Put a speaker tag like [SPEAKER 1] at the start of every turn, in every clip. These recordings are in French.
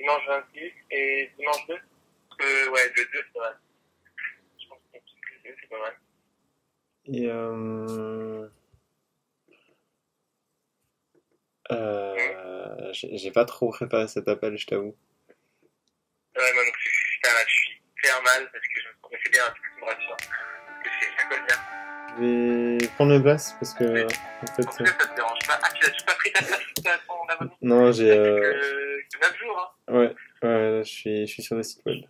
[SPEAKER 1] dimanche 26 et dimanche 2. Parce que, ouais, le 2, c'est pas mal. Je pense que le 2, c'est pas mal.
[SPEAKER 2] Et euh... Euh, j'ai j'ai pas trop préparé cet appel, je t'avoue.
[SPEAKER 1] Ouais, moi non plus. Putain, là, je suis hyper mal parce que je me mais c'est bien, parce que tu me rassures. Parce que c'est- ça colle bien.
[SPEAKER 2] Je vais prendre mes places parce que en
[SPEAKER 1] En
[SPEAKER 2] fait,
[SPEAKER 1] tout cas, ça te dérange pas. Ah, tu as, tu pas pris ta place, t'as ton abonnement
[SPEAKER 2] non, j'ai
[SPEAKER 1] fait
[SPEAKER 2] euh...
[SPEAKER 1] que, que 9 jours, hein.
[SPEAKER 2] ouais, ouais, là, je suis, je suis sur le site web.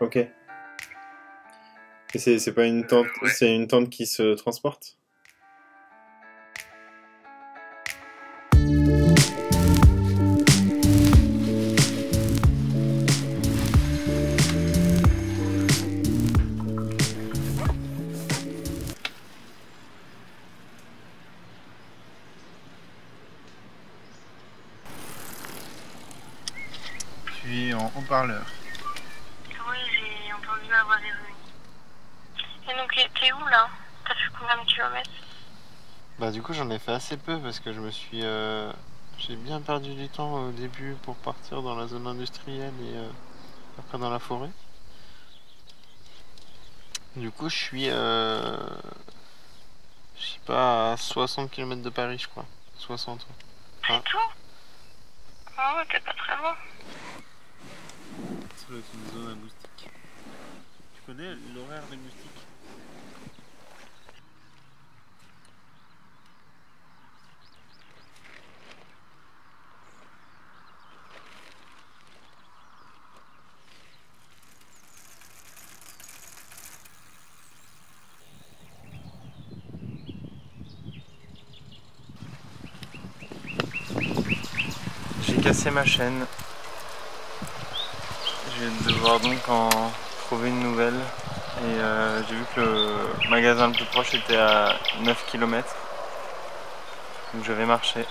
[SPEAKER 2] Ok. Et c'est c'est pas une tente,
[SPEAKER 1] Ouais.
[SPEAKER 2] c'est une tente qui se transporte?
[SPEAKER 3] Tu es en haut-parleur.
[SPEAKER 4] Oui, j'ai entendu ma voix revenu. Et donc, t'es où là? T'as fait combien de kilomètres?
[SPEAKER 3] Bah du coup j'en ai fait assez peu parce que je me suis... euh, J'ai bien perdu du temps au début pour partir dans la zone industrielle et euh, après dans la forêt. Du coup je suis... Euh... Je sais pas à 60 km de Paris je crois. 60. ouais. Ah.
[SPEAKER 4] C'est tout? Ah ouais, t'es pas très loin.
[SPEAKER 3] Être une zone à moustiques. Tu connais l'horaire des moustiques? J'ai cassé ma chaîne. Je vais devoir donc en trouver une nouvelle. Et euh, j'ai vu que le magasin le plus proche était à 9 km. Donc je vais marcher.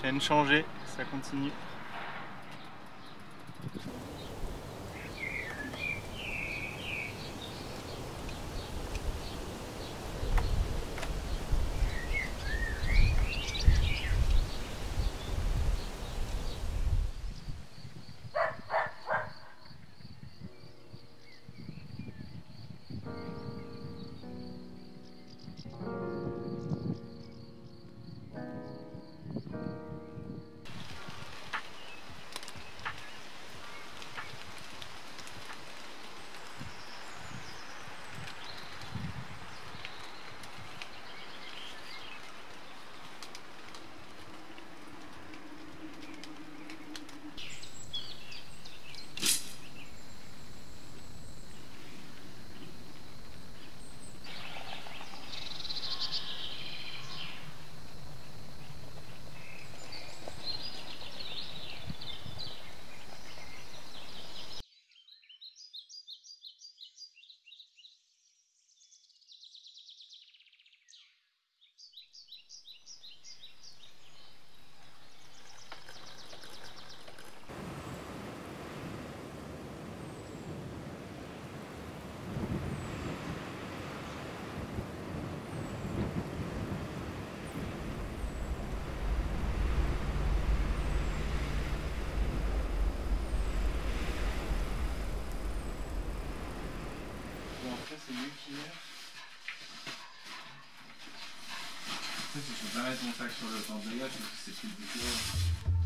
[SPEAKER 3] Chaîne changée, ça continue. Après, c'est mieux qu'hier. Après, si je mettre mon sac sur le porte-bagages, parce que c'est plus du tout.